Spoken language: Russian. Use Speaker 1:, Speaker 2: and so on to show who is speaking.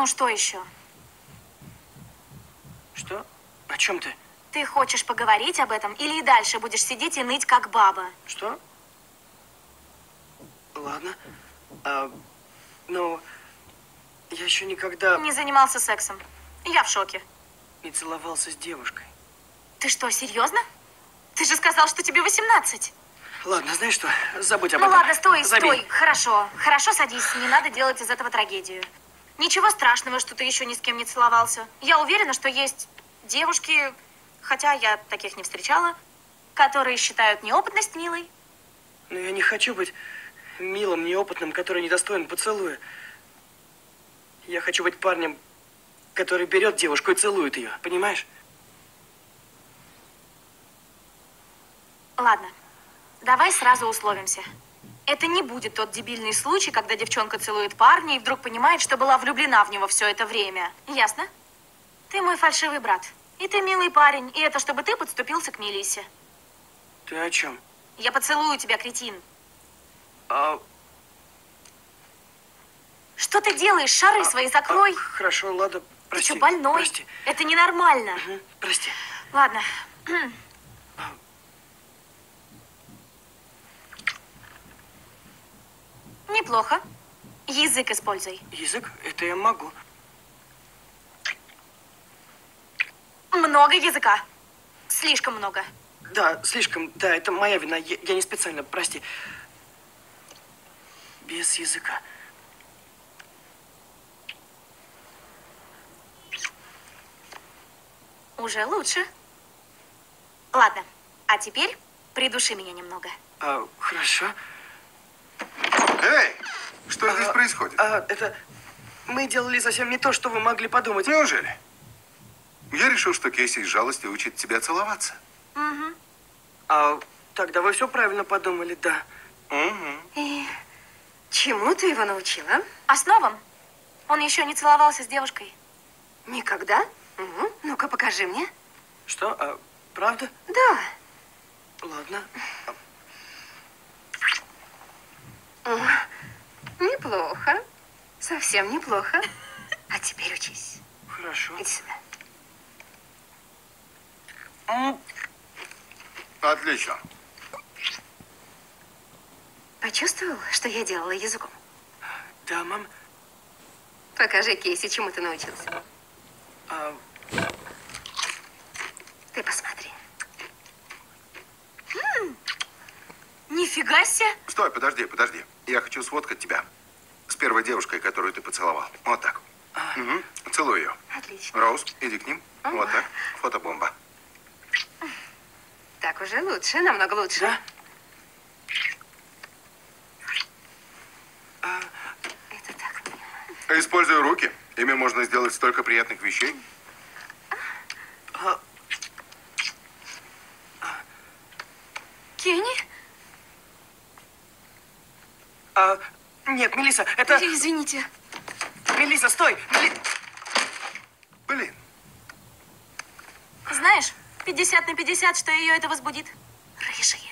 Speaker 1: Ну что еще?
Speaker 2: Что? О чем ты?
Speaker 1: Ты хочешь поговорить об этом или и дальше будешь сидеть и ныть, как баба?
Speaker 2: Что? Ладно. А, ну, я еще никогда
Speaker 1: Не занимался сексом. Я в шоке.
Speaker 2: не целовался с девушкой.
Speaker 1: Ты что, серьезно? Ты же сказал, что тебе 18.
Speaker 2: Ладно, знаешь что? Забудь об
Speaker 1: Ну
Speaker 2: этом.
Speaker 1: ладно, стой,
Speaker 2: Забей.
Speaker 1: стой. Хорошо, хорошо, садись. Не надо делать из этого трагедию. Ничего страшного, что ты еще ни с кем не целовался. Я уверена, что есть девушки, хотя я таких не встречала, которые считают неопытность милой.
Speaker 2: Но я не хочу быть милым, неопытным, который недостоин поцелуя. Я хочу быть парнем, который берет девушку и целует ее. Понимаешь?
Speaker 1: Ладно, давай сразу условимся. Это не будет тот дебильный случай, когда девчонка целует парня и вдруг понимает, что была влюблена в него все это время. Ясно? Ты мой фальшивый брат. И ты милый парень. И это чтобы ты подступился к Мелисе.
Speaker 2: Ты о чем?
Speaker 1: Я поцелую тебя, кретин.
Speaker 2: А,
Speaker 1: Что ты делаешь? Шары свои закрой.
Speaker 2: а, хорошо, ладно.
Speaker 1: ты
Speaker 2: Прости.
Speaker 1: что, больной?
Speaker 2: Прости.
Speaker 1: Это ненормально.
Speaker 2: Мгм, Прости.
Speaker 1: Ладно. Неплохо. Язык используй.
Speaker 2: Язык? Это я могу.
Speaker 1: Много языка. Слишком много.
Speaker 2: Да, слишком. Да, это моя вина. Я, я не специально, прости. Без языка.
Speaker 1: Уже лучше. Ладно, а теперь придуши меня немного.
Speaker 2: А, хорошо.
Speaker 3: Эй, что здесь происходит?
Speaker 2: А, это... Мы делали совсем не то, что вы могли подумать.
Speaker 3: Неужели? Я решил, что Кейси из жалости учит тебя целоваться.
Speaker 2: А, тогда вы все правильно подумали, да.
Speaker 3: Мгм.
Speaker 4: И чему ты его научила?
Speaker 1: Основам. Он еще не целовался с девушкой.
Speaker 4: Никогда? Мгм. Ну-ка, покажи мне.
Speaker 2: Что? А, правда?
Speaker 4: Да.
Speaker 2: Ладно.
Speaker 4: Неплохо. Совсем неплохо. А теперь учись.
Speaker 2: Хорошо.
Speaker 4: Иди сюда.
Speaker 2: М,
Speaker 3: Отлично.
Speaker 4: Почувствовал, что я делала языком?
Speaker 2: Да, мам.
Speaker 4: Покажи, Кейси, чему ты научился.
Speaker 2: А,
Speaker 4: Ты посмотри.
Speaker 1: Нифига себе.
Speaker 3: Стой, подожди, подожди. Я хочу сфоткать тебя первой девушкой, которую ты поцеловал. Вот так. Мгм. Целую ее.
Speaker 4: Отлично.
Speaker 3: Роуз, иди к ним. Вот так. Фотобомба.
Speaker 4: Так уже лучше, намного лучше.
Speaker 2: да?
Speaker 4: Это так мило.
Speaker 3: Используй руки. Ими можно сделать столько приятных вещей.
Speaker 2: А,
Speaker 1: Кенни?
Speaker 2: а, нет, Мелиса, это...
Speaker 1: Извините.
Speaker 2: Мелиса, стой! Мели-
Speaker 3: Блин.
Speaker 1: Знаешь, 50 на 50, что ее это возбудит. Рыжие.